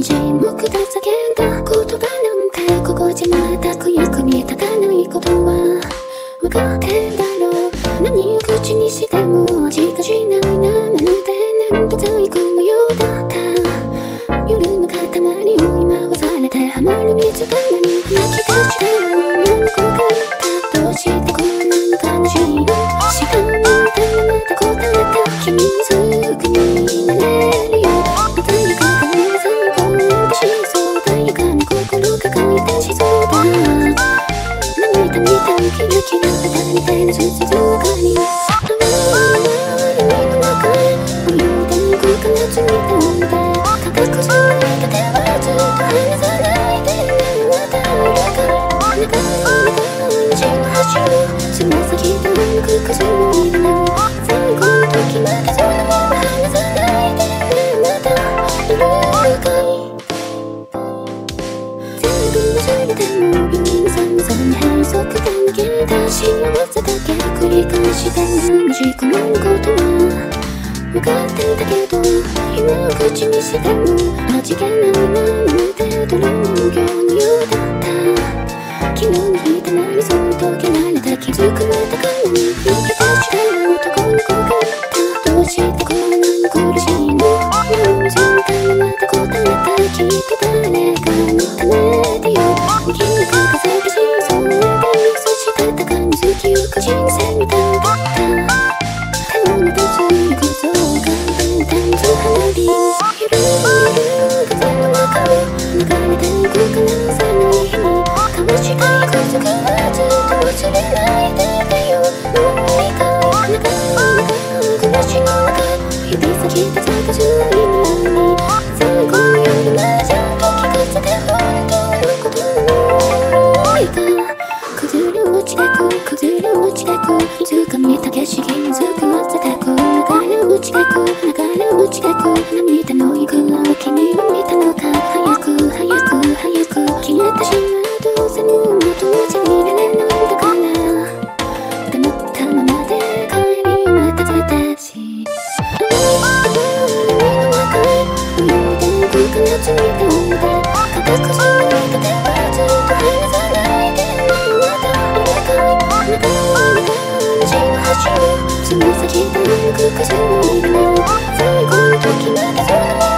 沈黙で叫んだ言葉なんてここじゃ全く役に立たないことは分かってんだろう何を口にしても味がしないなまるで粘土細工のようだった夜の塊を今はされてはまる水たまに泣き出して女の子が言ったどうしてこんなに悲しいのしかもまたまた答えた君すつみまた裏から長い長い道の端をつま先で歩く風を見るのに最後の時までげた幸せだけ繰り返して同じこのことは分かっていたけど今を口にしても味気ないなまるで泥人形のようだった昨日にいたまりそうとけられた気づくまたかのに引き出した。男たかに好きを口にせみたかった手を伸ばす行くぞが分担ず花火ゆるゆる風の中を流れていくなさない日に交わしたい約束はずっと忘れないでてよもう一回長い長い暮らしの中指先で探すくいつか見た景色にずくわせてく流れ落ちてく流れ落ちてく。涙のいくらを君は見たのか。早く早く早く。消えてしまうどうせもう元はじ見られないんだから黙ったままで帰りを待たせてし。夢の中へ泳いでいくかなついてんで固その先で行く風を見る最後の時までそのまま